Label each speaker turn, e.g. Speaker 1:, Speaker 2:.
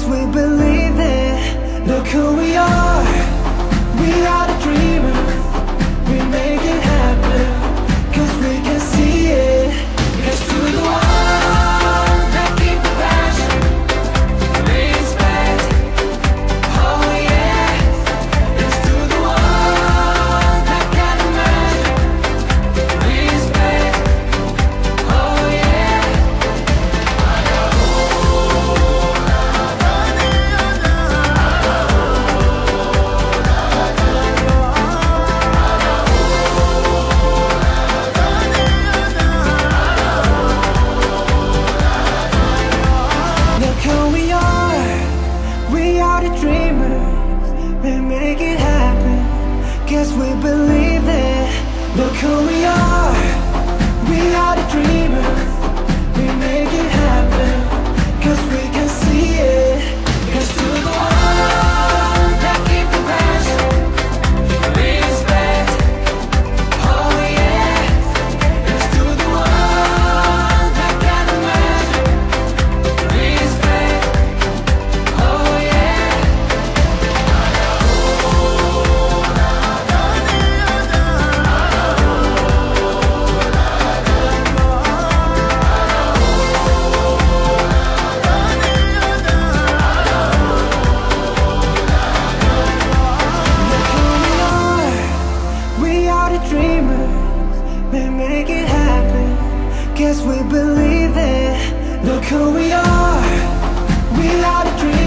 Speaker 1: Cause we believe it. Look who we are. We are dreamers may make it happen. Guess we believe it. Look who we are, we are the dreamers.